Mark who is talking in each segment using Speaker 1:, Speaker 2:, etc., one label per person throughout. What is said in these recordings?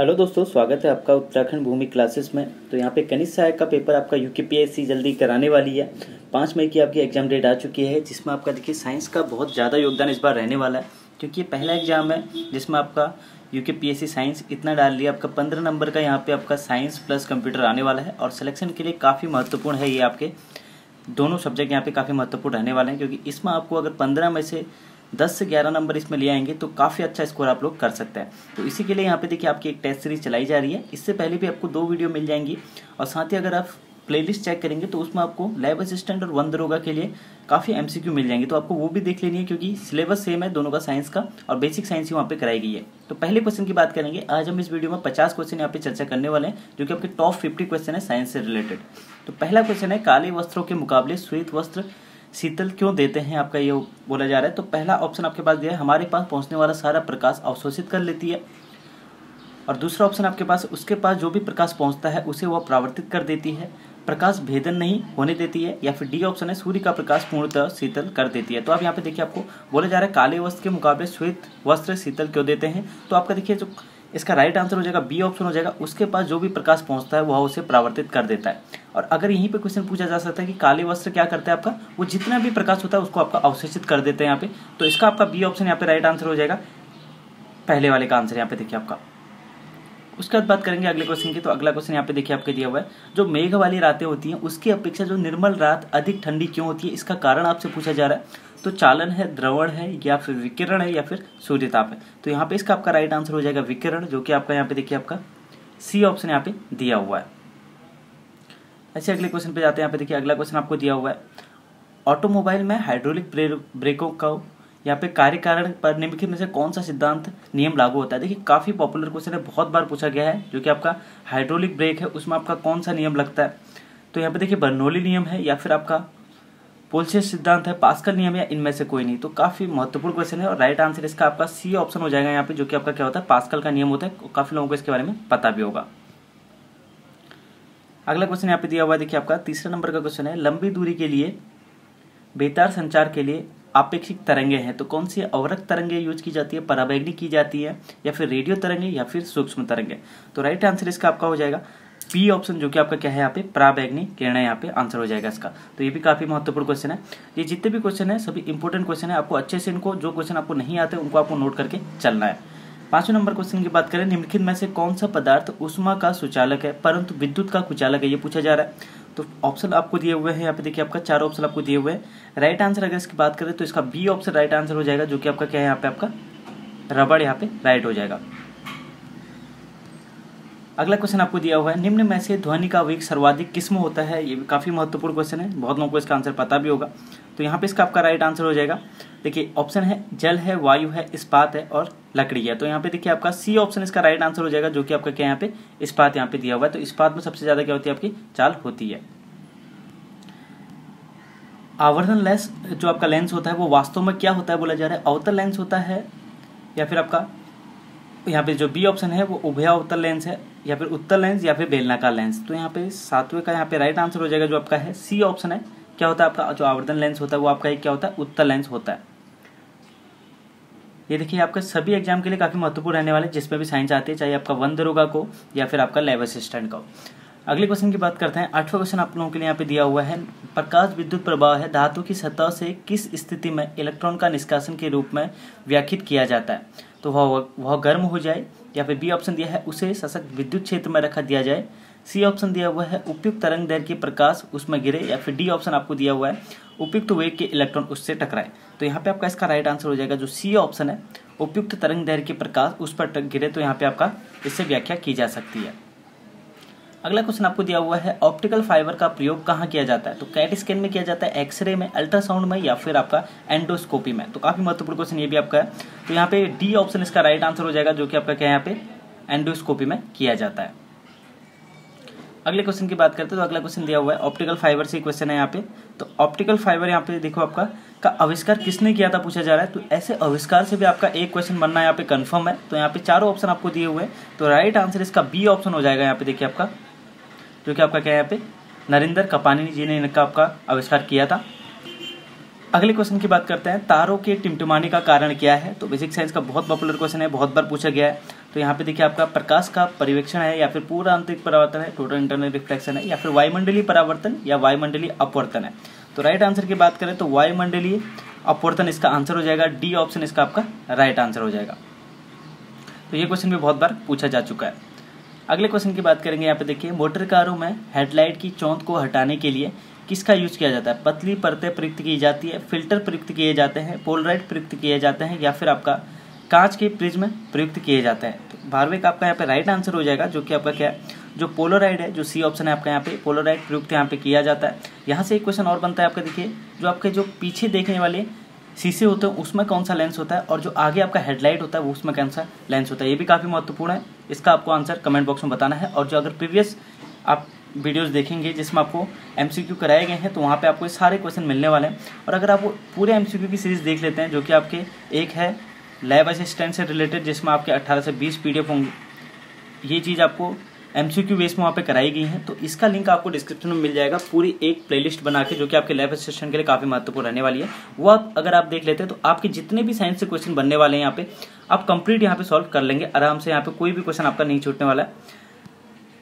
Speaker 1: Hello दोस्तों, स्वागत है आपका उत्तराखंड भूमि क्लासेस में। तो यहाँ पे कनिष्ठ सहायक का पेपर आपका यू जल्दी कराने वाली है। पाँच मई की आपकी एग्ज़ाम डेट आ चुकी है, जिसमें आपका देखिए साइंस का बहुत ज़्यादा योगदान इस बार रहने वाला है। क्योंकि ये पहला एग्ज़ाम है, जिसमें आपका यू के साइंस इतना डाल लिया आपका पंद्रह नंबर का यहाँ पे आपका साइंस प्लस कंप्यूटर आने वाला है और सिलेक्शन के लिए काफ़ी महत्वपूर्ण है ये आपके। दोनों सब्जेक्ट यहाँ पे काफ़ी महत्वपूर्ण रहने वाले हैं, क्योंकि इसमें आपको अगर पंद्रह में से दस से ग्यारह नंबर इसमें ले आएँगे तो काफ़ी अच्छा स्कोर आप लोग कर सकते हैं। तो इसी के लिए यहाँ पे देखिए आपकी एक टेस्ट सीरीज़ चलाई जा रही है। इससे पहले भी आपको दो वीडियो मिल जाएँगी। और साथ ही अगर आप प्लेलिस्ट चेक करेंगे तो उसमें आपको लैब असिस्टेंट और वन दरोगा के लिए काफ़ी एमसीक्यू मिल जाएँगे। तो आपको वो भी देख लेनी है, क्योंकि सिलेबस सेम है, दोनों का साइंस का, और बेसिक साइंस ही वहाँ पे कराई गई है। तो पहले क्वेश्चन की बात करेंगे। आज हम इस वीडियो में पचास क्वेश्चन यहाँ पे चर्चा करने वाले हैं, जो कि आपके टॉप फिफ्टी क्वेश्चन है साइंस से रिलेटेड तो पहला क्वेश्चन है, काले वस्त्रों के मुकाबले श्वेत वस्त्र शीतल क्यों देते हैं आपका ये बोला जा रहा है? तो पहला ऑप्शन आपके पास दिया है, हमारे पास पहुँचने वाला सारा प्रकाश अवशोषित कर लेती है। और दूसरा ऑप्शन आपके पास, उसके पास जो भी प्रकाश पहुँचता है, उसे वह प्रावर्तित कर देती है। प्रकाश भेदन नहीं होने देती है, या फिर डी ऑप्शन है, सूर्य का प्रकाश पूर्णतः शीतल कर देती है। तो आप यहाँ पे देखिए, आपको बोला जा रहा है, काले वस्त्र के मुकाबले श्वेत वस्त्र शीतल क्यों देते हैं? तो आपका देखिए, जो इसका राइट आंसर हो जाएगा बी ऑप्शन हो जाएगा, उसके पास जो भी प्रकाश पहुँचता है, वह उसे प्रावर्तित कर देता है। और अगर यहीं पे क्वेश्चन पूछा जा सकता है कि काले वस्त्र क्या करता है आपका, वो जितना भी प्रकाश होता है, उसको आपका अवशेषित कर देते हैं यहाँ पे। तो इसका आपका बी ऑप्शन यहाँ पे राइट आंसर हो जाएगा। पहले वाले का आंसर यहाँ पे देखिए आपका। उसके बाद बात करेंगे अगले क्वेश्चन की तो अगला क्वेश्चन यहाँ पे देखिए आपके दिया हुआ है। जो मेघ वाली रातें होती हैं, उसकी अपेक्षा जो निर्मल रात अधिक ठंडी क्यों होती है, इसका कारण आपसे पूछा जा रहा है। तो चालन है, द्रवण है, या फिर विकिरण है, या फिर सूर्यताप है। तो यहाँ पे इसका आपका राइट आंसर हो जाएगा विकिरण, जो कि आपका यहाँ पे देखिए आपका सी ऑप्शन यहाँ पे दिया हुआ है। ऐसे अगले क्वेश्चन पे जाते हैं, यहाँ पे देखिए अगला क्वेश्चन आपको दिया हुआ है। ऑटोमोबाइल में हाइड्रोलिक ब्रेकों का यहाँ पे कार्य कारण पर निम्नलिखित में से कौन सा सिद्धांत नियम लागू होता है? देखिए, काफ़ी पॉपुलर क्वेश्चन है, बहुत बार पूछा गया है, जो कि आपका हाइड्रोलिक ब्रेक है, उसमें आपका कौन सा नियम लगता है? तो यहाँ पे देखिए बर्नौली नियम है, या फिर आपका पोलसियस सिद्धांत है पास्कल नियम है इनमें से कोई नहीं। तो काफ़ी महत्वपूर्ण क्वेश्चन है और राइट आंसर इसका आपका सी ऑप्शन हो जाएगा यहाँ पे, जो कि आपका क्या होता है, पास्कल का नियम होता है काफ़ी लोगों को इसके बारे में पता भी होगा। अगला क्वेश्चन यहाँ पे दिया हुआ है, देखिए आपका तीसरा नंबर का क्वेश्चन है, लंबी दूरी के लिए, बेतार संचार के लिए आपेक्षिक तरंगे हैं तो कौन सी अवरक तरंगे यूज़ की जाती है पराबैग्निक की जाती है, या फिर रेडियो तरंगे या फिर सूक्ष्म तरंगे? तो राइट आंसर इसका आपका हो जाएगा पी ऑप्शन जो कि आपका क्या है यहाँ पे? प्राबैग्नि किरण यहाँ पे आंसर हो जाएगा इसका। तो ये भी काफ़ी महत्वपूर्ण क्वेश्चन है। ये जितने भी क्वेश्चन है, सभी इंपॉर्टेंट क्वेश्चन है, आपको अच्छे से इनको, जो क्वेश्चन आपको नहीं आते, उनको आपको नोट करके चलना है। पाँचवें नंबर क्वेश्चन की बात करें, निम्नलिखित में से कौन सा पदार्थ उष्मा का सुचालक है, परंतु विद्युत का कुचालक है, ये पूछा जा रहा है। तो ऑप्शन आपको दिए हुए हैं, यहाँ पे देखिए आपका, चार ऑप्शन आपको दिए हुए हैं। राइट आंसर अगर इसकी बात करें तो इसका बी ऑप्शन राइट आंसर हो जाएगा, जो कि आपका क्या है, यहाँ पे आपका रबड़ यहाँ पे राइट हो जाएगा। अगला क्वेश्चन आपको दिया हुआ है, निम्न में से ध्वनि का वेग सर्वाधिक किस्म होता है? ये भी काफ़ी महत्वपूर्ण क्वेश्चन है, बहुत लोगों को इसका आंसर पता भी होगा। तो यहाँ पे इसका आपका राइट आंसर हो जाएगा। देखिए ऑप्शन है जल है, वायु है, इस्पात है और लकड़ी है। तो यहाँ पे देखिए आपका सी ऑप्शन इसका राइट आंसर हो जाएगा, जो कि आपका क्या यहाँ पे? इस्पात यहाँ पे दिया हुआ है। तो इस्पात में सबसे ज़्यादा क्या होती है आपकी? चाल होती है। आवर्धन लेंस जो आपका लेंस होता है, वो वास्तव में क्या होता है बोला जा रहा है? अवतल लेंस होता है या फिर आपका यहाँ पे जो बी ऑप्शन है, वो उभया उत्तर लेंस है, या फिर उत्तर लेंस या फिर बेलनाकार लेंस तो यहाँ पे सातवें का यहाँ पे राइट आंसर हो जाएगा जो आपका है सी ऑप्शन है। क्या होता है आपका? जो आवर्धन लेंस होता है, वो आपका क्या होता है? उत्तल लेंस होता है। ये देखिए, आपका सभी एग्ज़ाम के लिए काफ़ी महत्वपूर्ण रहने वाले जिसमें भी साइंस आती है, चाहे आपका वन दरोगा को, या फिर आपका लैब असिस्टेंट का। अगले क्वेश्चन की बात करते हैं। आठवां क्वेश्चन आप लोगों के लिए यहाँ पे दिया हुआ है, प्रकाश विद्युत प्रभाव है, धातु की सतह से किस स्थिति में इलेक्ट्रॉन का निष्कासन के रूप में व्याख्यित किया जाता है? तो वह वह गर्म हो जाए या फिर बी ऑप्शन दिया है, उसे सशक्त विद्युत क्षेत्र में रखा दिया जाए। सी ऑप्शन दिया हुआ है, उपयुक्त तरंग दैर के प्रकाश उसमें गिरे या फिर डी ऑप्शन आपको दिया हुआ है, उपयुक्त वेग के इलेक्ट्रॉन उससे टकराए। तो यहाँ पे आपका इसका राइट आंसर हो जाएगा, जो सी ऑप्शन है, उपयुक्त तरंग दैर के प्रकाश उस पर गिरे तो यहाँ पे आपका इससे व्याख्या की जा सकती है। अगला क्वेश्चन आपको दिया हुआ है ऑप्टिकल फाइबर का प्रयोग कहाँ किया जाता है? तो कैट स्कैन में किया जाता है एक्सरे में अल्ट्रासाउंड में या फिर आपका एंडोस्कोपी में? तो काफ़ी महत्वपूर्ण क्वेश्चन ये भी आपका है। तो यहाँ पे डी ऑप्शन इसका राइट आंसर हो जाएगा, जो कि आपका क्या है यहाँ पे? एंडोस्कोपी में किया जाता है। अगले क्वेश्चन की बात करते हैं तो अगला क्वेश्चन दिया हुआ है ऑप्टिकल फाइबर से क्वेश्चन है यहाँ पे। तो ऑप्टिकल फाइबर यहाँ पे देखो आपका, का आविष्कार किसने किया था, पूछा जा रहा है। तो ऐसे आविष्कार से भी आपका एक क्वेश्चन बनना यहाँ पे कंफर्म है। तो यहाँ पे चारों ऑप्शन आपको दिए हुए हैं। तो राइट आंसर इसका बी ऑप्शन हो जाएगा यहाँ पे, देखिए आपका। जो कि आपका क्या है यहाँ पे? नरेंद्र कपानी जी ने इनका आपका आविष्कार किया था। अगले क्वेश्चन की बात करते हैं। तारों के टिमटिमाने का कारण क्या है? तो बेसिक साइंस का बहुत पॉपुलर क्वेश्चन है, बहुत बार पूछा गया है। तो यहाँ पे देखिए आपका प्रकाश का परिवेक्षण है या फिर पूरा आंतरिक परावर्तन है टोटल इंटरनल रिफ्लेक्शन है या फिर वायुमंडलीय परावर्तन या वायुमंडलीय अपवर्तन है। तो राइट आंसर की बात करें तो वायुमंडलीय अपवर्तन इसका आंसर हो जाएगा डी ऑप्शन इसका आपका राइट आंसर हो जाएगा। तो ये क्वेश्चन भी बहुत बार पूछा जा चुका है। अगले क्वेश्चन की बात करेंगे, यहाँ पे देखिए, मोटर कारों में हेडलाइट की चौंध को हटाने के लिए किसका यूज़ किया जाता है? पतली परतें प्रयुक्त की जाती है फ़िल्टर प्रयुक्त किए जाते हैं पोलराइट प्रयुक्त किए जाते हैं, या फिर आपका कांच के प्रिज्म प्रयुक्त किए जाते हैं? तो बारहवें का आपका यहाँ पे राइट आंसर हो जाएगा, जो कि आपका क्या है? जो पोलोराइड है, जो सी ऑप्शन है आपका यहाँ पे पोलोराइड प्रयुक्त यहाँ पे किया जाता है। यहाँ से एक क्वेश्चन और बनता है आपका, देखिए, जो आपके जो पीछे देखने वाले शीशे होते हैं, उसमें कौन सा लेंस होता है? और जो आगे आपका हेडलाइट होता है, वो उसमें कौन सा लेंस होता है? ये भी काफ़ी महत्वपूर्ण है। इसका आपको आंसर कमेंट बॉक्स में बताना है। और जो अगर प्रीवियस आप वीडियोस देखेंगे जिसमें आपको एमसीक्यू कराए गए हैं तो वहाँ पे आपको सारे क्वेश्चन मिलने वाले हैं। और अगर आप पूरे एमसीक्यू की सीरीज़ देख लेते हैं, जो कि आपके एक है लैब असिस्टेंट से रिलेटेड, जिसमें आपके 18 से 20 पीडीएफ होंगे, ये चीज़ आपको एमसीक्यू बेस में वहाँ पे कराई गई हैं तो इसका लिंक आपको डिस्क्रिप्शन में मिल जाएगा, पूरी एक प्लेलिस्ट बना के जो कि आपके लैब असिस्टेंट के लिए काफ़ी महत्वपूर्ण रहने वाली है। वो आप अगर आप देख लेते हैं तो आपके जितने भी साइंस से क्वेश्चन बनने वाले हैं यहाँ पे, आप कंप्लीट यहाँ पे सॉल्व कर लेंगे, आराम से यहाँ पे कोई भी क्वेश्चन आपका नहीं छूटने वाला है।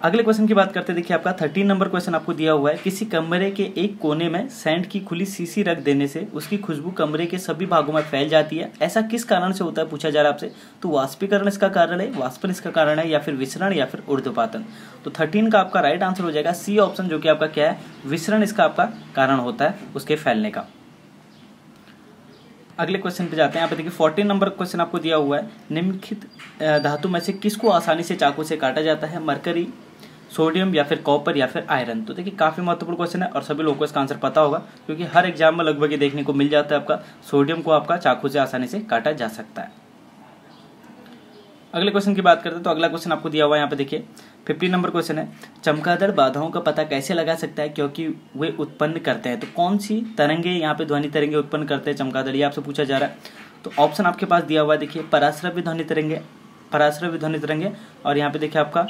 Speaker 1: अगले क्वेश्चन की बात करते देखिए, आपका थर्टीन नंबर क्वेश्चन आपको दिया हुआ है। किसी कमरे के एक कोने में सैंड की खुली सीसी रख देने से उसकी खुशबू कमरे के सभी भागों में फैल जाती है। ऐसा किस कारण से होता है? पूछा जा रहा है आपसे। तो वाष्पीकरण इसका कारण है, वाष्पन इसका कारण है, या फिर विसरण, या फिर ऊर्ध्वपातन तो थर्टीन का आपका राइट आंसर हो जाएगा। सी ऑप्शन जो कि आपका क्या है? विसरण इसका आपका कारण होता है उसके फैलने का। अगले क्वेश्चन पे जाते हैं। यहाँ पे देखिए फोर्टीन नंबर क्वेश्चन आपको दिया हुआ है। निम्नलिखित धातु में से किसको आसानी से चाकू से काटा जाता है? मरकरी सोडियम या फिर कॉपर या फिर आयरन। तो देखिए, काफ़ी महत्वपूर्ण क्वेश्चन है और सभी लोगों को इसका आंसर पता होगा, क्योंकि हर एग्ज़ाम में लगभग ये देखने को मिल जाता है आपका। सोडियम को आपका चाकू से आसानी से काटा जा सकता है। अगले क्वेश्चन की बात करते हैं तो अगला क्वेश्चन आपको दिया हुआ है यहाँ पे देखिए। फिफ्टी नंबर क्वेश्चन है। चमकादड़ बाधाओं का पता कैसे लगा सकता है, क्योंकि वे उत्पन्न करते हैं। तो कौन सी तरंगे यहाँ पे ध्वनि तरंगे उत्पन्न करते हैं? चमकादड़ ये आपसे पूछा जा रहा है। तो ऑप्शन आपके पास दिया हुआ है, देखिए पराश्रव्य ध्वनि तरंगे पराश्रव्य ध्वनि तरंगे। और यहाँ पे देखिए आपका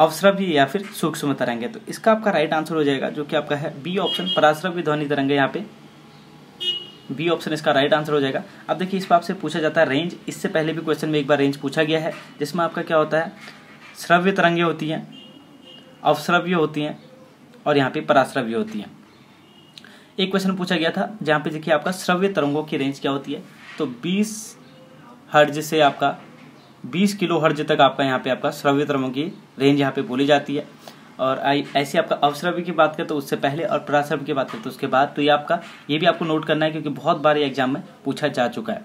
Speaker 1: अवश्रव्य या फिर सूक्ष्म तरंगे। तो इसका आपका राइट आंसर हो जाएगा, जो कि आपका है बी ऑप्शन पराश्रव्य ध्वनि तरंगे यहाँ पे। बी ऑप्शन इसका राइट आंसर हो जाएगा। अब देखिए, इस पर आपसे पूछा जाता है रेंज इससे पहले भी क्वेश्चन में एक बार रेंज पूछा गया है, जिसमें आपका क्या होता है? श्रव्य तरंगे होती हैं अवश्रव्य होती हैं, और यहाँ पे पराश्रव्य होती हैं। एक क्वेश्चन पूछा गया था, जहाँ पे देखिए आपका श्रव्य तरंगों की रेंज क्या होती है? तो 20 हर्ज से आपका 20 किलो हर्ज तक आपका यहाँ पे आपका श्रव्य तरंगों की रेंज यहाँ पे बोली जाती है। और ऐसे आपका अवश्रव्य की बात करें तो उससे पहले और पराश्रव्य की बात करें तो उसके बाद तो ये आपका, ये भी आपको नोट करना है क्योंकि बहुत बार ये एग्ज़ाम में पूछा जा चुका है।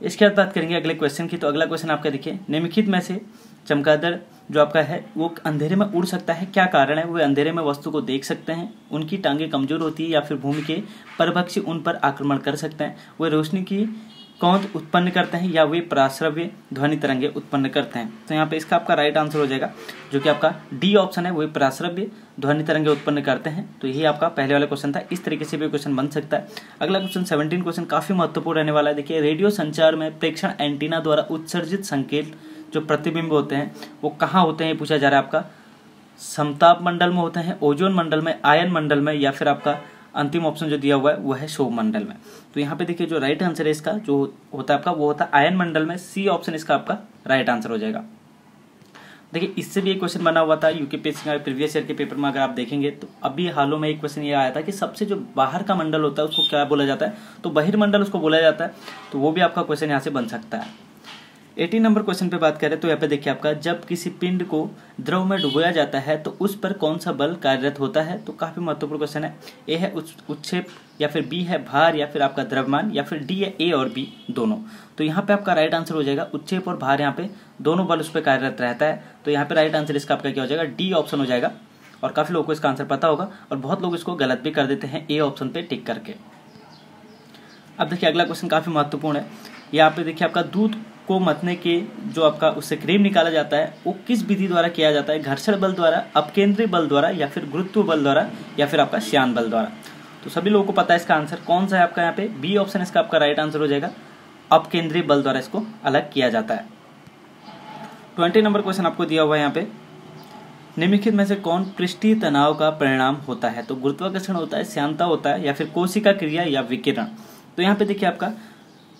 Speaker 1: इसके बाद बात करेंगे अगले क्वेश्चन की तो अगला क्वेश्चन आपका देखिए, निम्नलिखित में से चमगादड़ जो आपका है, वो अंधेरे में उड़ सकता है। क्या कारण है? वो अंधेरे में वस्तु को देख सकते हैं, उनकी टांगे कमज़ोर होती है या फिर भूमि के परभक्षी उन पर आक्रमण कर सकते हैं। वो रोशनी की कौन उत्पन्न करते हैं या वे प्राश्रव्य ध्वनि तरंगे उत्पन्न करते हैं? तो यहाँ पे इसका आपका राइट आंसर हो जाएगा, जो कि आपका डी ऑप्शन है, वो प्राश्रव्य ध्वनि तरंगे उत्पन्न करते हैं। तो यही आपका पहले वाला क्वेश्चन था। इस तरीके से भी क्वेश्चन बन सकता है। अगला क्वेश्चन सेवनटीन क्वेश्चन काफ़ी महत्वपूर्ण रहने वाला है। देखिए रेडियो संचार में प्रेक्षण एंटीना द्वारा उत्सर्जित संकेत, जो प्रतिबिंब होते हैं, वो कहाँ होते हैं पूछा जा रहा है आपका? समताप मंडल में होते हैं, ओजोन मंडल में, आयन मंडल में, या फिर आपका अंतिम ऑप्शन जो दिया हुआ है, वो है शोभ मंडल में। तो यहाँ पे देखिए जो राइट आंसर है इसका, जो होता है आपका, वो होता है आयन मंडल में सी ऑप्शन इसका आपका राइट आंसर हो जाएगा। देखिए, इससे भी एक क्वेश्चन बना हुआ था यूके यूकेपीएससी का प्रीवियस ईयर के पेपर में अगर आप देखेंगे तो अभी हालों में एक क्वेश्चन ये आया था कि सबसे जो बाहर का मंडल होता है, उसको क्या बोला जाता है? तो बहिर्मंडल उसको बोला जाता है तो वो भी आपका क्वेश्चन यहाँ से बन सकता है। एटीन नंबर क्वेश्चन पे बात करें तो यहाँ पे देखिए आपका, जब किसी पिंड को द्रव में डुबोया जाता है तो उस पर कौन सा बल कार्यरत होता है? तो काफ़ी महत्वपूर्ण क्वेश्चन है। ए है उच्छेप या फिर बी है भार, या फिर आपका द्रव्यमान, या फिर डी है ए और बी दोनों। तो यहाँ पे आपका राइट आंसर हो जाएगा उच्छेप और भार यहाँ पे दोनों बल उस पर कार्यरत रहता है। तो यहाँ पे राइट आंसर इसका आपका क्या हो जाएगा? डी ऑप्शन हो जाएगा। और काफ़ी लोगों को इसका आंसर पता होगा और बहुत लोग इसको गलत भी कर देते हैं ए ऑप्शन पे टिक करके। अब देखिए अगला क्वेश्चन काफ़ी महत्वपूर्ण है। यहाँ पे देखिए आपका दूध को मतने के जो आपका उससे क्रीम निकाला जाता है, वो किस विधि द्वारा किया जाता है? घर्षण बल द्वारा, अपकेंद्रीय बल द्वारा, या फिर गुरुत्व बल द्वारा, या फिर आपका श्यान बल द्वारा? तो सभी लोगों को पता है इसका आंसर कौन सा है आपका यहाँ पे? बी ऑप्शन इसका आपका राइट आंसर हो जाएगा। अपकेंद्रीय बल द्वारा इसको अलग किया जाता है। ट्वेंटी नंबर क्वेश्चन आपको दिया हुआ है यहाँ पे। निम्नलिखित में से कौन पृष्ठीय तनाव का परिणाम होता है? तो गुरुत्वाकर्षण होता है श्यांता होता है, या फिर कोशिका क्रिया या विकिरण। तो यहाँ पे देखिए आपका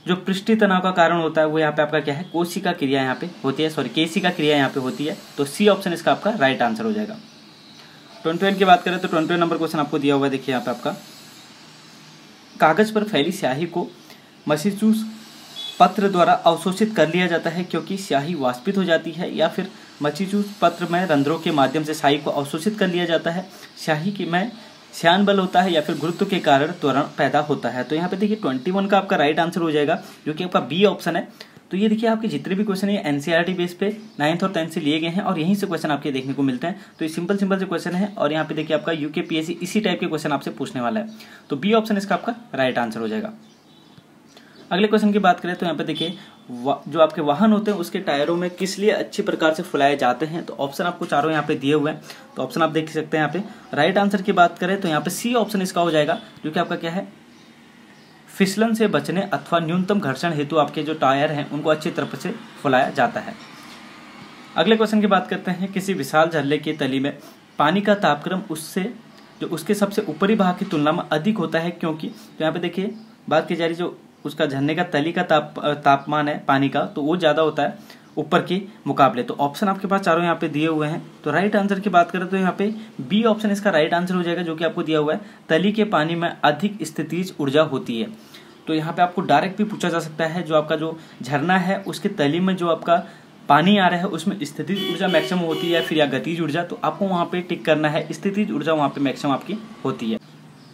Speaker 1: जो पृष्ठीय तनाव का कारण होता है, वो यहाँ पे आपका क्या है? कोशिका क्रिया यहाँ पे होती है सॉरी केसिका क्रिया यहाँ पे होती है। तो सी ऑप्शन इसका आपका राइट आंसर हो जाएगा। ट्वेंटी वन की बात करें तो ट्वेंटी नंबर क्वेश्चन आपको दिया हुआ है, देखिए यहाँ पे आपका। कागज़ पर फैली स्याही को मसीचूस पत्र द्वारा अवशोषित कर लिया जाता है, क्योंकि स्याही वाष्पित हो जाती है, या फिर मचीचूस पत्र में रंध्रों के माध्यम से स्याही को अवशोषित कर लिया जाता है। स्याही की में श्यान बल होता है या फिर गुरुत्व के कारण त्वरण पैदा होता है। तो यहाँ पे देखिए ट्वेंटी वन का आपका राइट आंसर हो जाएगा, जो कि आपका बी ऑप्शन है। तो ये देखिए आपके जितने भी क्वेश्चन है एनसीईआरटी बेस पे नाइन्थ और टेंथ से लिए गए हैं और यहीं से क्वेश्चन आपके देखने को मिलते हैं। तो ये सिंपल सिंपल से क्वेश्चन है और यहाँ पे देखिए आपका यूके पीएससी इसी टाइप के क्वेश्चन आपसे पूछने वाला है। तो बी ऑप्शन इसका आपका राइट आंसर हो जाएगा। अगले क्वेश्चन की बात करें तो यहाँ पे देखिए जो आपके वाहन होते हैं, उसके टायरों में किस लिए अच्छी प्रकार से फुलाए जाते हैं? तो ऑप्शन आपको चारों यहाँ पे दिए हुए हैं। तो ऑप्शन आप देख सकते हैं यहाँ पे। राइट आंसर की बात करें तो यहाँ पे सी ऑप्शन इसका हो जाएगा, जो कि आपका क्या है? फिसलन से बचने अथवा न्यूनतम घर्षण हेतु आपके जो टायर हैं, उनको अच्छी तरह से फुलाया जाता है। अगले क्वेश्चन की बात करते हैं, किसी विशाल झरले की तली में पानी का तापक्रम उससे, जो उसके सबसे ऊपरी भाग की तुलना में अधिक होता है, क्योंकि तो यहाँ पे देखिए, बात की जा रही जो उसका झरने का, तली का ताप तापमान है, पानी का तो वो ज़्यादा होता है ऊपर के मुकाबले। तो ऑप्शन आपके पास चारों यहाँ पे दिए हुए हैं। तो राइट आंसर की बात करें तो यहाँ पे बी ऑप्शन इसका राइट आंसर हो जाएगा, जो कि आपको दिया हुआ है। तली के पानी में अधिक स्थितिज ऊर्जा होती है। तो यहाँ पे आपको डायरेक्ट भी पूछा जा सकता है, जो आपका जो झरना है, उसके तली में जो आपका पानी आ रहा है, उसमें स्थितिज ऊर्जा मैक्सिमम होती है फिर या गतिज ऊर्जा तो आपको वहाँ पे टिक करना है। स्थितिज ऊर्जा वहाँ पे मैक्सिमम आपकी होती है।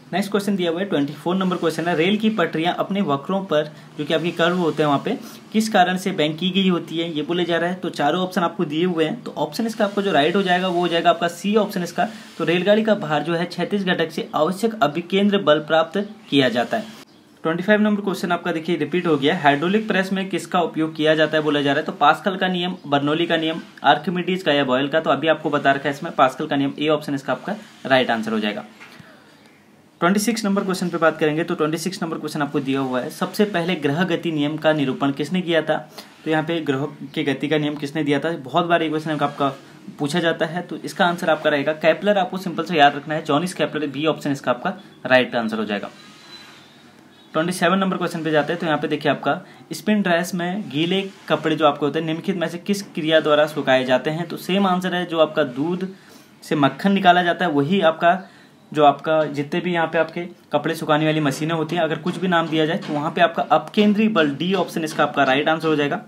Speaker 1: नेक्स्ट क्वेश्चन दिया हुआ है ट्वेंटी फोर नंबर क्वेश्चन है। रेल की पटरियाँ अपने वक्रों पर, जो कि आपकी कर्व होते हैं वहाँ पे, किस कारण से बैंक की गई होती है, ये बोले जा रहा है। तो चारों ऑप्शन आपको दिए हुए हैं। तो ऑप्शन इसका आपको जो राइट हो जाएगा, वो हो जाएगा आपका सी ऑप्शन इसका। तो रेलगाड़ी का भार जो है, छत्तीस घटक से आवश्यक अभिकेंद्र बल प्राप्त किया जाता है। ट्वेंटी फाइव नंबर क्वेश्चन आपका देखिए रिपीट हो गया। हाइड्रोलिक प्रेस में किसका उपयोग किया जाता है, बोला जा रहा है। तो पास्कल का नियम बर्नोली का नियम आर्किमिडीज का या बॉयल का तो अभी आपको बता रखा है इसमें पास्कल का नियम ए ऑप्शन इसका आपका राइट आंसर हो जाएगा। ट्वेंटी सिक्स नंबर क्वेश्चन पे बात करेंगे तो ट्वेंटी सिक्स नंबर क्वेश्चन आपको दिया हुआ है। सबसे पहले ग्रह गति नियम का निरूपण किसने किया था? तो यहाँ पे ग्रह के गति का नियम किसने दिया था? बहुत बार ये क्वेश्चन आपका पूछा जाता है तो इसका आंसर आपका रहेगा कैपलर। आपको सिंपल से याद रखना है जॉनिस कैपलर बी ऑप्शन इसका आपका राइट आंसर हो जाएगा। ट्वेंटी सेवन नंबर क्वेश्चन पे जाते हैं तो यहाँ पे देखिए आपका, स्पिन ड्रेस में गीले कपड़े जो आपके होते हैं, निम्नलिखित में से किस क्रिया द्वारा सुखाए जाते हैं? तो सेम आंसर है जो आपका दूध से मक्खन निकाला जाता है, वही आपका जो आपका, जितने भी यहाँ पे आपके कपड़े सुखाने वाली मशीनें होती हैं, अगर कुछ भी नाम दिया जाए तो वहाँ पे आपका अपकेंद्रीय बल डी ऑप्शन इसका आपका राइट आंसर हो जाएगा।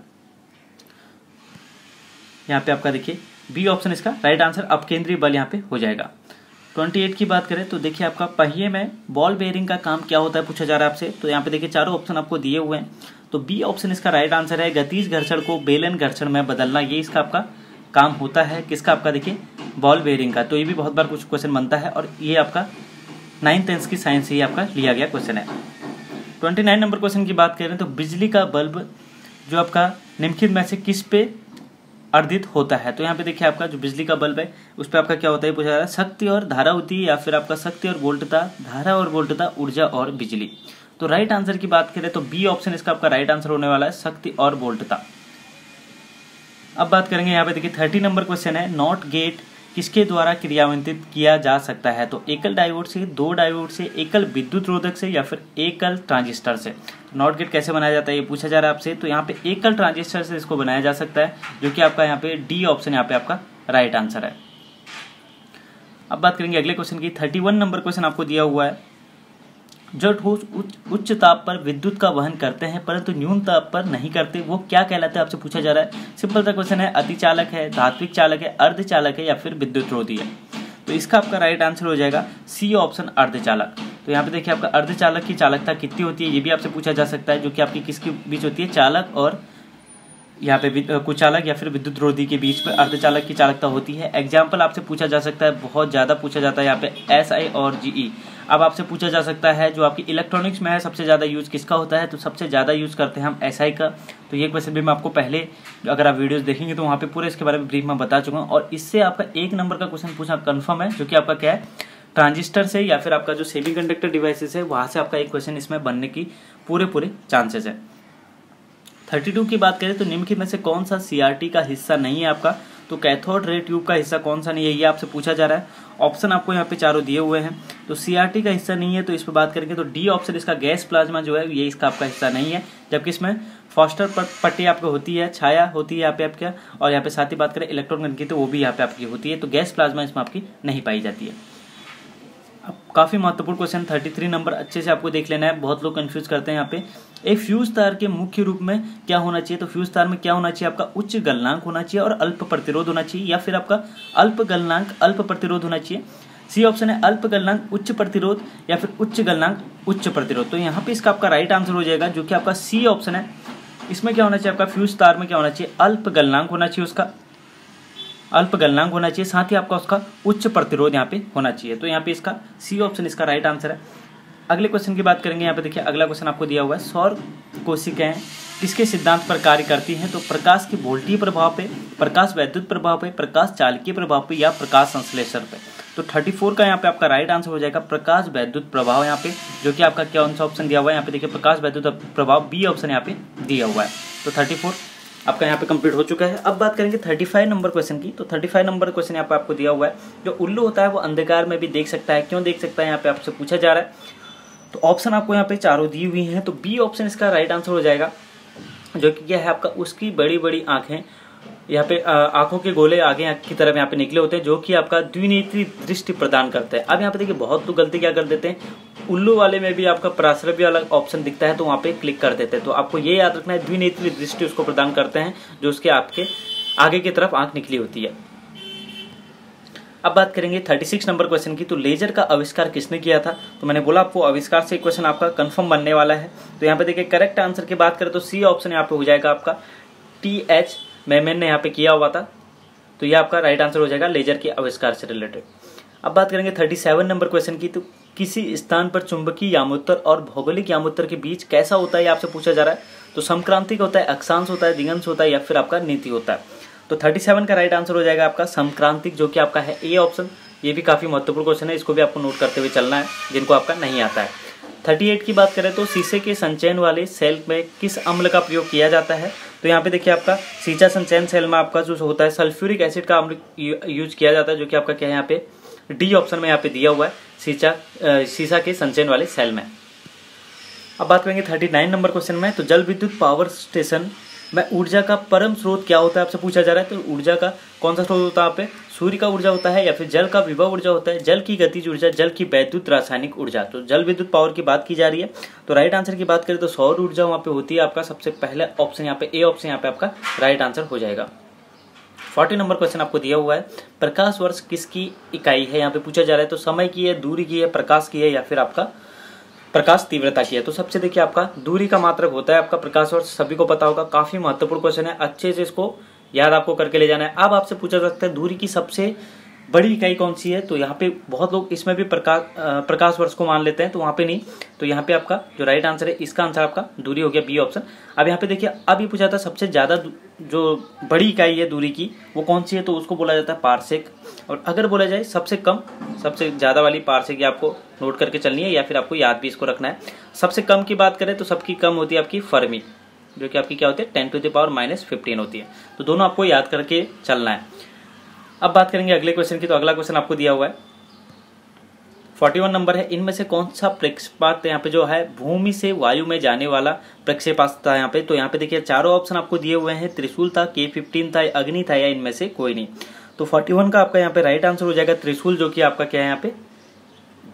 Speaker 1: यहाँ पे आपका देखिए बी ऑप्शन इसका राइट आंसर अपकेंद्रीय बल यहाँ पे हो जाएगा। 28 की बात करें तो देखिए आपका पहिए में बॉल बेयरिंग का काम क्या होता है, पूछा जा रहा है आपसे। तो यहाँ पे देखिए चारों ऑप्शन आपको दिए हुए हैं। तो बी ऑप्शन इसका राइट आंसर है, गतिज घर्षण को बेलन घर्षण में बदलना, ये इसका आपका काम होता है। किसका आपका देखिए बॉल बेयरिंग का तो ये भी बहुत बार कुछ क्वेश्चन बनता है और ये आपका नाइन्थ टेंथ की साइंस से ही आपका लिया गया क्वेश्चन है। ट्वेंटी नाइन नंबर क्वेश्चन की बात करें तो बिजली का बल्ब जो आपका निम्नलिखित में से किस पे अर्धित होता है? तो यहाँ पे देखिए आपका जो बिजली का बल्ब है, उस पर आपका क्या होता है? पूछा जा रहा है शक्ति और धारा होती है या फिर आपका शक्ति और वोल्टता धारा और वोल्टता ऊर्जा और बिजली। तो राइट आंसर की बात करें तो बी ऑप्शन इसका आपका राइट आंसर होने वाला है, शक्ति और वोल्टता अब बात करेंगे यहाँ पे देखिए थर्टी नंबर क्वेश्चन है नॉट गेट किसके द्वारा क्रियान्वित किया जा सकता है? तो एकल डायोड से, दो डायोड से, एकल विद्युत रोधक से या फिर एकल ट्रांजिस्टर से? नॉट गेट कैसे बनाया जाता है ये पूछा जा रहा है आपसे। तो यहाँ पे एकल ट्रांजिस्टर से इसको बनाया जा सकता है, जो कि आपका यहाँ पे डी ऑप्शन यहाँ पे आपका राइट आंसर है। अब बात करेंगे अगले क्वेश्चन की। थर्टी वन नंबर क्वेश्चन आपको दिया हुआ है। जो ठोस उच्च उच्च ताप पर विद्युत का वहन करते हैं, परंतु न्यून ताप पर नहीं करते। वो क्या कहलाते हैं, आपसे पूछा जा रहा है। सिंपल सा क्वेश्चन है, अति चालक है, धात्विक चालक है, अर्ध चालक है या फिर विद्युत रोधी है। तो इसका आपका राइट आंसर हो जाएगा सी ऑप्शन अर्धचालक तो यहाँ पे देखिए, आपका अर्धचालक की चालकता कितनी होती है, ये भी आपसे पूछा जा सकता है, जो कि आपकी किसके बीच होती है, चालक और यहाँ पे कुचालक या फिर विद्युत रोधी के बीच में अर्धचालक की चालकता होती है। एग्ज़ाम्पल आपसे पूछा जा सकता है, बहुत ज़्यादा पूछा जाता है यहाँ पे एस आई और जीई अब आपसे पूछा जा सकता है जो आपकी इलेक्ट्रॉनिक्स में है, सबसे ज़्यादा यूज़ किसका होता है? तो सबसे ज़्यादा यूज़ करते हैं हम एस SI का। तो ये क्वेश्चन भी मैं आपको पहले, अगर आप वीडियोस देखेंगे तो वहाँ पे पूरे इसके बारे में ब्रीफ में बता चुका हूँ। और इससे आपका एक नंबर का क्वेश्चन पूछना कन्फर्म है, जो कि आपका क्या है? ट्रांजिस्टर से या फिर आपका जो सेमी कंडक्टर डिवाइसेस है, वहाँ से आपका एक क्वेश्चन इसमें बनने की पूरे पूरे चांसेस है। थर्टी टू की बात करें तो निम्नलिखित में से कौन सा सीआरटी का हिस्सा नहीं है आपका? तो कैथोड रे ट्यूब का हिस्सा कौन सा नहीं है, ये आपसे पूछा जा रहा है। ऑप्शन आपको यहाँ पे चारों दिए हुए हैं। तो सीआरटी का हिस्सा नहीं है तो इस पर बात करेंगे तो डी ऑप्शन इसका गैस प्लाज्मा जो है, ये इसका आपका हिस्सा नहीं है। जबकि इसमें फॉस्टर पट्टी आपको होती है, छाया होती है यहाँ पे आपके, और यहाँ पे साथ ही बात करें इलेक्ट्रॉन गन की तो वो भी यहाँ पे आपकी होती है। तो गैस प्लाज्मा इसमें आपकी नहीं पाई जाती है। अब काफ़ी महत्वपूर्ण क्वेश्चन थर्टी थ्री नंबर अच्छे से आपको देख लेना है। बहुत लोग कंफ्यूज करते हैं यहाँ पे। एक फ्यूज तार के मुख्य रूप में क्या होना चाहिए? तो फ्यूज तार में क्या होना चाहिए? आपका उच्च गलनांक होना चाहिए और अल्प प्रतिरोध होना चाहिए, या फिर आपका अल्प गलनांक, अल्प प्रतिरोध होना चाहिए। सी ऑप्शन है अल्प गलनांक, उच्च प्रतिरोध, या फिर उच्च गलनांक, उच्च प्रतिरोध। तो यहाँ पे इसका आपका राइट आंसर हो जाएगा, जो कि आपका सी ऑप्शन है। इसमें क्या होना चाहिए? आपका फ्यूज तार में क्या होना चाहिए? अल्प गलनांक होना चाहिए उसका। अल्प गलनांक होना चाहिए, साथ ही आपका उसका उच्च प्रतिरोध यहाँ पे होना चाहिए। तो यहाँ पे इसका सी ऑप्शन इसका राइट आंसर है। अगले क्वेश्चन की बात करेंगे, यहाँ पे देखिए, अगला क्वेश्चन आपको दिया हुआ है, सौर कोशिकाएँ किसके सिद्धांत पर कार्य करती हैं? तो प्रकाश के वोल्टीय प्रभाव पे, प्रकाश वैद्युत प्रभाव पे, प्रकाश चालकीय प्रभाव पे या प्रकाश संश्लेषण पे। तो 34 का यहाँ पे आपका राइट आंसर हो जाएगा, प्रकाश वैद्युत प्रभाव यहाँ पे, जो कि आपका क्या सा ऑप्शन दिया हुआ है? यहाँ पे देखिए, प्रकाश वैद्युत प्रभाव बी ऑप्शन यहाँ पे दिया हुआ है। तो 34 आपका यहाँ पे कंप्लीट हो चुका है। अब बात करेंगे 35 नंबर क्वेश्चन की। तो 35 नंबर क्वेश्चन यहाँ पे आपको दिया हुआ है। जो उल्लू होता है, वो अंधकार में भी देख सकता है। क्यों देख सकता है? यहाँ पे आपसे पूछा जा रहा है। तो ऑप्शन आपको यहाँ पे चारों दी हुई हैं तो बी ऑप्शन इसका राइट आंसर हो जाएगा, जो कि क्या है आपका उसकी बड़ी बड़ी आँखें। यहाँ पे आँखों के गोले आगे आँख की तरफ़ यहाँ पे निकले होते हैं, जो कि आपका द्विनेत्री दृष्टि प्रदान करते हैं। अब यहाँ पे देखिए, बहुत तो गलती क्या कर देते हैं? उल्लू वाले में भी आपका प्राश्रव्य वाला ऑप्शन दिखता है तो वहाँ पे क्लिक कर देते हैं। तो आपको ये याद रखना है, द्विनेत्री दृष्टि उसको प्रदान करते हैं, जो उसके आपके आगे की तरफ़ आँख निकली होती है। अब बात करेंगे 36 नंबर क्वेश्चन की तो लेजर का आविष्कार किसने किया था? तो मैंने बोला, आपको आविष्कार से क्वेश्चन आपका कंफर्म बनने वाला है। तो यहाँ पे देखिए करेक्ट आंसर की बात करें तो सी ऑप्शन यहाँ पे हो जाएगा आपका। टी एच मेमेन ने यहाँ पे किया हुआ था। तो ये आपका राइट आंसर हो जाएगा लेजर के आविष्कार से रिलेटेड अब बात करेंगे थर्टी सेवन नंबर क्वेश्चन की तो किसी स्थान पर चुंबकीय यामोत्तर और भौगोलिक यामोत्तर के बीच कैसा होता है आपसे पूछा जा रहा है। तो समक्रांतिक होता है, अक्षांश होता है, दिगंश होता है या फिर आपका नीति होता है। तो 37 का राइट आंसर हो जाएगा आपका संक्रांतिक जो कि आपका है ए ऑप्शन ये भी काफ़ी महत्वपूर्ण क्वेश्चन है, इसको भी आपको नोट करते हुए चलना है, जिनको आपका नहीं आता है. 38 की बात करें तो शीशे के संचयन वाले सेल में किस अम्ल का प्रयोग किया जाता है? तो यहाँ पे देखिए आपका सीचा संचयन सेल में आपका जो होता है सल्फ्यूरिक एसिड का अम्ल यूज़ किया जाता है, जो कि आपका क्या है यहाँ पे? डी ऑप्शन में यहाँ पे दिया हुआ है सीचा शीशा के संचयन वाले सेल में. अब बात करेंगे थर्टी नाइन नंबर क्वेश्चन में तो जल विद्युत पावर स्टेशन में ऊर्जा का परम स्रोत क्या होता है आपसे पूछा जा रहा है? तो ऊर्जा का कौन सा स्रोत होता है आप सूर्य का ऊर्जा होता है या फिर जल का विभव ऊर्जा होता है? जल की गतिज ऊर्जा, जल की वैद्युत रासायनिक ऊर्जा। तो जल विद्युत पावर की बात की जा रही है। तो राइट आंसर की बात करें तो सौर ऊर्जा वहाँ पे होती है आपका। सबसे पहले ऑप्शन यहाँ पे ए ऑप्शन यहाँ पे आपका राइट आंसर हो जाएगा। फोर्टी नंबर क्वेश्चन आपको दिया हुआ है। प्रकाश वर्ष किसकी इकाई है? यहाँ पे पूछा जा रहा है। तो समय की है, दूरी की है, प्रकाश की है या फिर आपका प्रकाश तीव्रता की है। तो सबसे देखिए आपका दूरी का मात्रक होता है आपका प्रकाश वर्ष सभी को पता होगा, काफ़ी महत्वपूर्ण क्वेश्चन है। अच्छे से इसको याद आपको करके ले जाना है। अब आपसे पूछा सकता है, दूरी की सबसे बड़ी इकाई कौन सी है? तो यहाँ पे बहुत लोग इसमें भी प्रकाश प्रकाश वर्ष को मान लेते हैं तो वहाँ पे नहीं। तो यहाँ पे आपका जो राइट आंसर है, इसका आंसर आपका दूरी हो गया बी ऑप्शन अब यहाँ पे देखिए अब ये पूछा था सबसे ज़्यादा जो बड़ी इकाई है दूरी की, वो कौन सी है? तो उसको बोला जाता है पारसेक और अगर बोला जाए सबसे कम, सबसे ज़्यादा वाली पार से कि आपको नोट करके चलनी है या फिर आपको याद भी इसको रखना है, सबसे कम की बात करें तो सबकी कम होती है आपकी फर्मी, जो कि आपकी क्या होती है, ten to the power minus fifteen होती है। तो दोनों आपको याद करके चलना है। अब बात करेंगे अगले क्वेश्चन की तो अगला क्वेश्चन आपको दिया हुआ है। फोर्टी वन नंबर है। इनमें से कौन सा प्रक्षेपात यहाँ पे जो है, भूमि से वायु में जाने वाला प्रक्षेपात था यहाँ पे? तो यहाँ पे देखिए, चारों ऑप्शन आपको दिए हुए हैं। त्रिशूल था के फिफ्टीन था, अग्नि था या इनमें से कोई नहीं। तो फोर्टी वन का आपका यहाँ पे राइट आंसर हो जाएगा त्रिशूल, जो कि आपका क्या है यहाँ पे?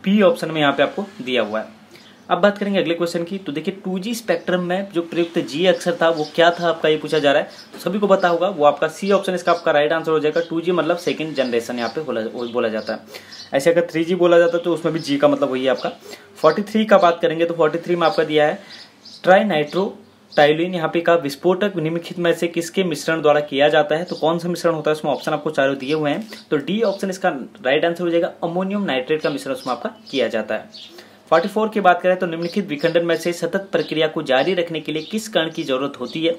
Speaker 1: बी ऑप्शन में यहाँ पे आपको दिया हुआ है। अब बात करेंगे अगले क्वेश्चन की। तो देखिए टू जी स्पेक्ट्रम में जो प्रयुक्त जी अक्षर था, वो क्या था आपका, ये पूछा जा रहा है। तो सभी को पता होगा, वो आपका सी ऑप्शन इसका आपका राइट आंसर हो जाएगा। टू जी मतलब सेकंड जनरेशन यहाँ पे बोला जाता है। ऐसे अगर थ्री जी बोला जाता है तो उसमें भी जी का मतलब वही है आपका। फोर्टी थ्री का बात करेंगे तो फोर्टी थ्री में आपका दिया है ट्राई नाइट्रो टाइलिन यहाँ पे का विस्फोटक निम्नलिखित में से किसके मिश्रण द्वारा किया जाता है? तो कौन सा मिश्रण होता है? उसमें ऑप्शन आपको चारों दिए हुए हैं। तो डी ऑप्शन इसका राइट आंसर हो जाएगा अमोनियम नाइट्रेट का मिश्रण उसमें आपका किया जाता है। 44 की बात करें तो निम्नलिखित विखंडन में से सतत प्रक्रिया को जारी रखने के लिए किस कण की ज़रूरत होती है?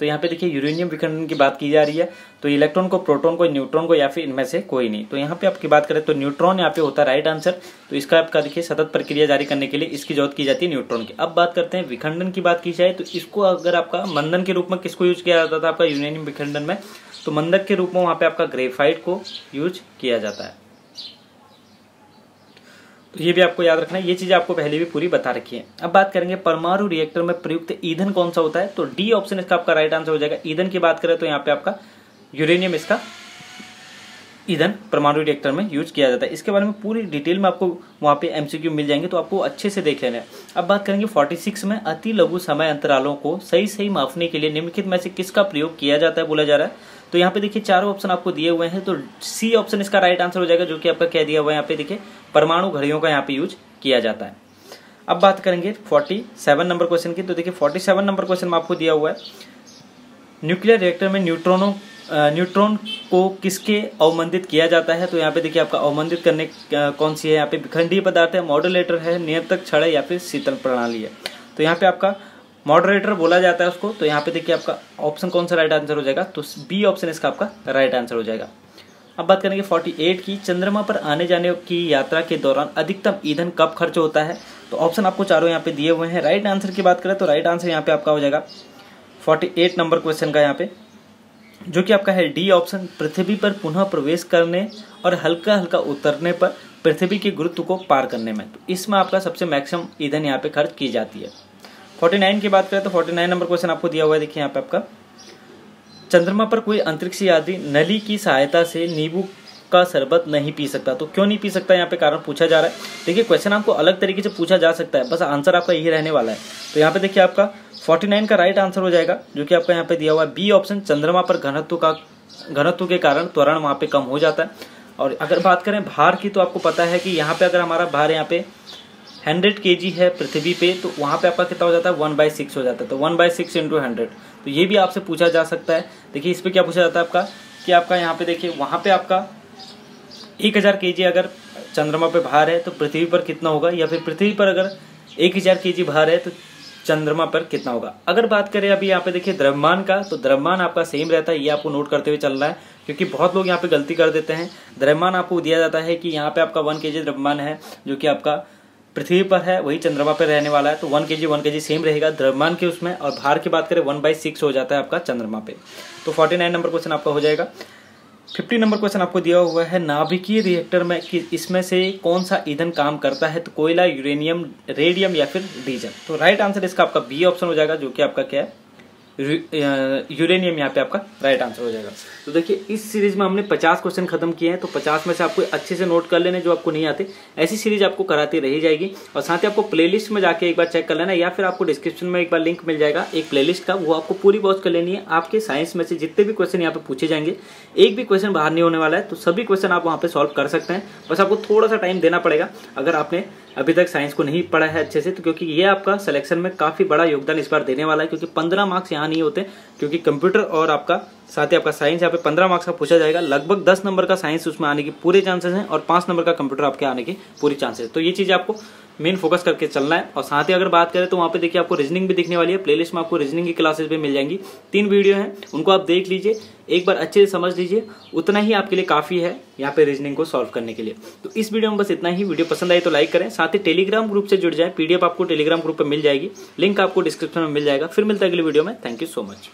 Speaker 1: तो यहाँ पे देखिए यूरेनियम विखंडन की बात की जा रही है। तो इलेक्ट्रॉन को प्रोटॉन को न्यूट्रॉन को या फिर इनमें से कोई नहीं। तो यहाँ पे आपकी बात करें तो न्यूट्रॉन यहाँ पे होता है राइट आंसर तो इसका आपका देखिए, सतत प्रक्रिया जारी करने के लिए इसकी ज़रूरत की जाती है न्यूट्रॉन की। अब बात करते हैं विखंडन की बात की जाए तो इसको अगर आपका मंदन के रूप में किसको यूज़ किया जाता था आपका यूरेनियम विखंडन में? तो मंदक के रूप में वहाँ पे आपका ग्रेफाइट को यूज़ किया जाता है। तो ये भी आपको याद रखना है, ये चीज़ आपको पहले भी पूरी बता रखी है। अब बात करेंगे परमाणु रिएक्टर में प्रयुक्त ईंधन कौन सा होता है? तो डी ऑप्शन इसका आपका राइट आंसर हो जाएगा। ईंधन की बात करें तो यहाँ पे आपका यूरेनियम इसका ईंधन परमाणु रिएक्टर में यूज़ किया जाता है। इसके बारे में पूरी डिटेल में आपको वहाँ पे एमसीक्यू मिल जाएँगे तो आपको अच्छे से देख लेना है। अब बात करेंगे 46 में अति लघु समय अंतरालों को सही सही मापने के लिए निम्नलिखित में से किसका प्रयोग किया जाता है बोला जा रहा है। तो यहाँ पे देखिए चारों ऑप्शन आपको दिए हुए हैं तो सी ऑप्शन इसका राइट आंसर हो जाएगा, जो कि आपका क्या दिया हुआ है यहाँ पे देखिए, परमाणु घड़ियों का यहाँ पे यूज़ किया जाता है। अब बात करेंगे 47 नंबर क्वेश्चन की। तो देखिए 47 नंबर क्वेश्चन में आपको दिया हुआ है न्यूक्लियर रिएक्टर में न्यूट्रॉनों न्यूट्रॉन को किसके अवमंदित किया जाता है? तो यहाँ पे देखिए आपका अवमंदित करने कौन सी है? यहाँ पे विखंडीय पदार्थ है मॉडुलेटर है नियंत्रक छड़ है या फिर शीतल प्रणाली है। तो यहाँ पे आपका मॉडरेटर बोला जाता है उसको। तो यहाँ पे देखिए आपका ऑप्शन कौन सा राइट आंसर हो जाएगा? तो बी ऑप्शन इसका आपका राइट आंसर हो जाएगा। अब बात करेंगे 48 की। चंद्रमा पर आने जाने की यात्रा के दौरान अधिकतम ईंधन कब खर्च होता है? तो ऑप्शन आपको चारों यहाँ पे दिए हुए हैं। राइट आंसर की बात करें तो राइट आंसर यहाँ पे आपका हो जाएगा। 48 नंबर क्वेश्चन का यहाँ पे। जो कि आपका है डी ऑप्शन, पृथ्वी पर पुनः प्रवेश करने और हल्का हल्का उतरने पर पृथ्वी के गुरुत्व को पार करने में। तो इसमें आपका सबसे मैक्सिमम ईंधन यहाँ पे खर्च की जाती है। 49 की बात करें तो 49 नंबर क्वेश्चन आपको दिया हुआ है, देखिए यहाँ पे आपका। चंद्रमा पर कोई अंतरिक्ष यात्री नली की सहायता से नींबू का शरबत नहीं पी सकता। तो क्यों नहीं पी सकता? यहाँ पे कारण पूछा जा रहा है। देखिए क्वेश्चन आपको अलग तरीके से पूछा जा सकता है। बस आंसर आपका यही रहने वाला है। तो यहाँ पे देखिए आपका 49 का राइट आंसर हो जाएगा, जो कि आपका यहाँ पे दिया हुआ है। बी ऑप्शन चंद्रमा पर घनत्व का, घनत्व के कारण त्वरण वहाँ पे कम हो जाता है। और अगर बात करें भार की तो आपको पता है कि यहाँ पे अगर हमारा भार यहाँ पे हंड्रेड के है पृथ्वी पे तो वहाँ पे आपका कितना हो जाता है? वन बाई सिक्स हो जाता है। तो one by six into hundred तो ये भी आपसे पूछा जा सकता है। देखिए, इस पर क्या पूछा जाता है आपका? कि आपका यहाँ पे देखिए, वहाँ पे आपका एक हज़ार के अगर चंद्रमा पे भार है तो पृथ्वी पर कितना होगा? या फिर पृथ्वी पर अगर एक हज़ार के भार है तो चंद्रमा पर कितना होगा? अगर बात करें अभी यहाँ पे देखिए द्रव्यमान का तो द्रव्यमान आपका सेम रहता है, ये आपको नोट करते हुए चल रहा है, क्योंकि बहुत लोग यहाँ पे गलती कर देते हैं। द्रव्यमान आपको दिया जाता है कि यहाँ पे आपका वन के जी है, जो कि आपका पृथ्वी पर है, वही चंद्रमा पर रहने वाला है तो वन के जी वन के जी सेम रहेगा द्रव्यमान के उसमें, और भार की बात करें वन बाई सिक्स हो जाता है आपका चंद्रमा पे। तो फोर्टी नाइन नंबर क्वेश्चन आपका हो जाएगा। फिफ्टी नंबर क्वेश्चन आपको दिया हुआ है, नाभिकीय रिएक्टर में कि इसमें से कौन सा ईंधन काम करता है? तो कोयला यूरेनियम रेडियम या फिर डीजल तो राइट आंसर इसका आपका बी ऑप्शन हो जाएगा, जो कि आपका क्या है? यूरेनियम यहाँ पे आपका राइट आंसर हो जाएगा। तो देखिए, इस सीरीज़ में हमने 50 क्वेश्चन खत्म किए हैं तो 50 में से आपको अच्छे से नोट कर लेने जो आपको नहीं आते, ऐसी सीरीज़ आपको कराती रही जाएगी। और साथ ही आपको प्लेलिस्ट में जाके एक बार चेक कर लेना, या फिर आपको डिस्क्रिप्शन में एक बार लिंक मिल जाएगा, एक प्लेलिस्ट का, वो आपको पूरी वॉच कर लेनी है। आपके साइंस में से जितने भी क्वेश्चन यहाँ पे पूछे जाएँगे, एक भी क्वेश्चन बाहर नहीं होने वाला है तो सभी क्वेश्चन आप वहाँ पे सॉल्व कर सकते हैं। बस आपको थोड़ा सा टाइम देना पड़ेगा, अगर आपने अभी तक साइंस को नहीं पढ़ा है अच्छे से तो क्योंकि ये आपका सिलेक्शन में काफ़ी बड़ा योगदान इस बार देने वाला है, क्योंकि पंद्रह मार्क्स यहाँ नहीं होते, क्योंकि कंप्यूटर और आपका साथ ही आपका साइंस यहाँ पे पंद्रह मार्क्स का पूछा जाएगा। लगभग दस नंबर का साइंस उसमें आने की पूरे चांसेस हैं और पाँच नंबर का कंप्यूटर आपके आने की पूरी चांसेस तो ये चीज़ आपको मेन फोकस करके चलना है। और साथ ही अगर बात करें तो वहाँ पे देखिए आपको रीजनिंग भी दिखने वाली है। प्लेलिस्ट में आपको रीजनिंग की क्लासेस भी मिल जाएँगी। तीन वीडियो हैं, उनको आप देख लीजिए। एक बार अच्छे से समझ लीजिए। उतना ही आपके लिए काफ़ी है यहाँ पे रीजनिंग को सॉल्व करने के लिए। तो इस वीडियो में बस इतना ही। वीडियो पसंद आई तो लाइक करें। साथ ही टेलीग्राम ग्रुप से जुड़ जाए। पीडीएफ आपको टेलीग्राम ग्रुप पर मिल जाएगी। लिंक आपको डिस्क्रिप्शन में मिल जाएगा। फिर मिलता है अगली वीडियो में। Thank you so much